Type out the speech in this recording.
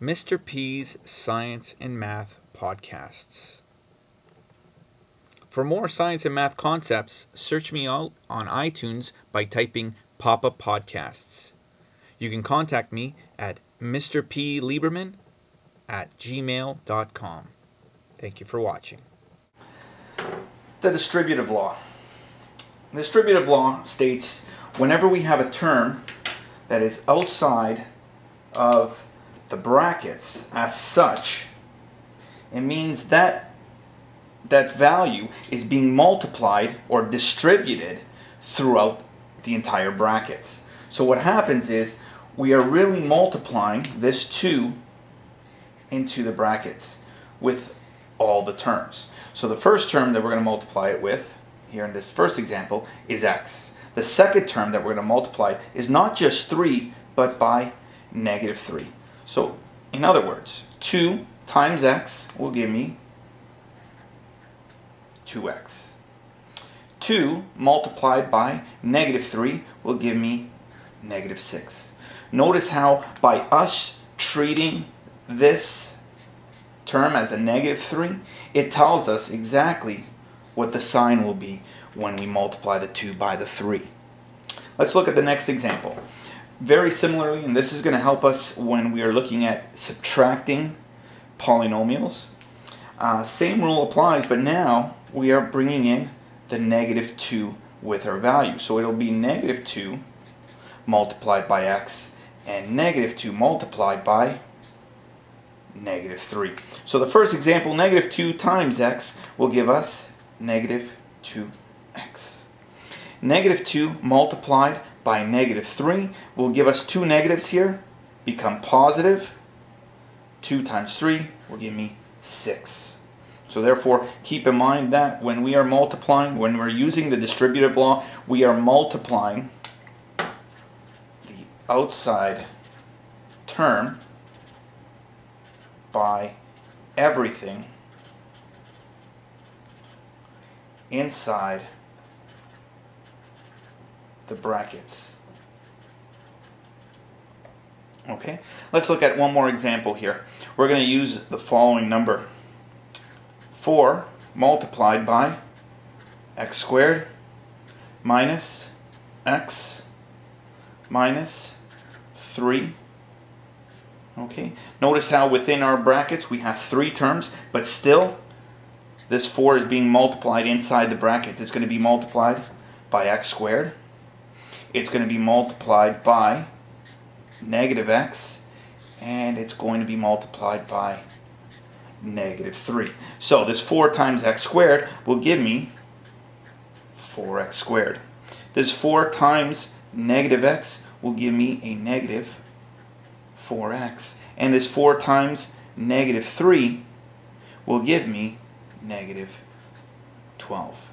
Mr. P's Science and Math Podcasts. For more science and math concepts, search me out on iTunes by typing Papapodcasts. You can contact me at Mr. P. Lieberman at gmail.com. Thank you for watching. The distributive law. The distributive law states whenever we have a term that is outside of the brackets as such, it means that that value is being multiplied or distributed throughout the entire brackets. So what happens is we are really multiplying this 2 into the brackets with all the terms. So the first term that we're going to multiply it with, here in this first example, is x. The second term that we're going to multiply is not just 3, but by negative 3. So, in other words, 2 times x will give me 2x. 2 multiplied by negative 3 will give me negative 6. Notice how by us treating this term as a negative 3, it tells us exactly what the sign will be when we multiply the 2 by the 3. Let's look at the next example. Very similarly, and this is going to help us when we are looking at subtracting polynomials. Uh, same rule applies, but now we are bringing in the negative 2 with our value. So it'll be negative 2 multiplied by x and negative 2 multiplied by negative 3. So the first example, negative 2 times x, will give us negative 2x. Negative 2 multiplied by negative 3 will give us two negatives here, become positive. 2 times 3 will give me 6. So therefore, keep in mind that when we are multiplying, when we're using the distributive law, we are multiplying the outside term by everything inside the brackets. Okay, let's look at one more example here. We're going to use the following number. 4 multiplied by x squared minus x minus 3. Okay, notice how within our brackets we have three terms, but still this 4 is being multiplied inside the brackets. It's going to be multiplied by x squared it's going to be multiplied by negative x, and it's going to be multiplied by negative 3. So this 4 times x squared will give me 4x squared. This 4 times negative x will give me a negative 4x. And this 4 times negative 3 will give me negative 12.